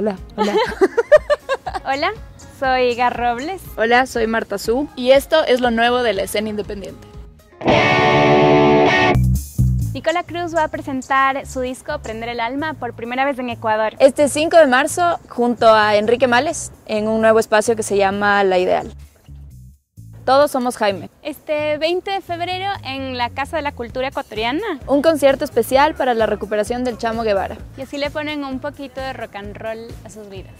Hola, hola. Hola, soy Gar Robles. Hola, soy Marta Su y esto es lo nuevo de la escena independiente. Nicola Cruz va a presentar su disco Prender el Alma por primera vez en Ecuador. Este 5 de marzo, junto a Enrique Males, en un nuevo espacio que se llama La Ideal. Todos somos Jaime. Este 20 de febrero en la Casa de la Cultura Ecuatoriana. Un concierto especial para la recuperación del Chamo Guevara. Y así le ponen un poquito de rock and roll a sus vidas.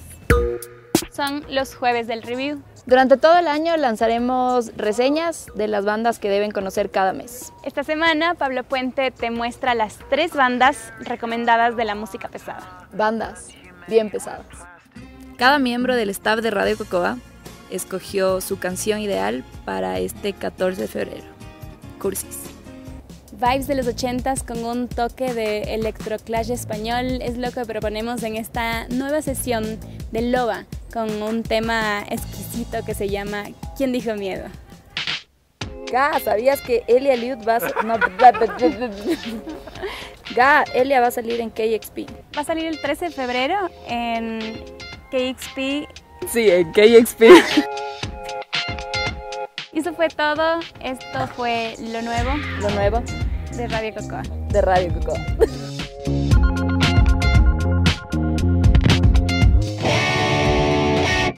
Son los jueves del review. Durante todo el año lanzaremos reseñas de las bandas que deben conocer cada mes. Esta semana Pablo Puente te muestra las tres bandas recomendadas de la música pesada. Bandas bien pesadas. Cada miembro del staff de Radio Cocoa escogió su canción ideal para este 14 de febrero. Cursis. Vibes de los 80s con un toque de electroclash español es lo que proponemos en esta nueva sesión de Loba con un tema exquisito que se llama ¿Quién dijo miedo? Ga, ¿sabías que Elia Liud va a no, Ga, Elia va a salir en KXP. Va a salir el 13 de febrero en KXP Sí, en KXP. Y eso fue todo. Esto fue lo nuevo. Lo nuevo. De Radio Cocoa. De Radio Cocoa.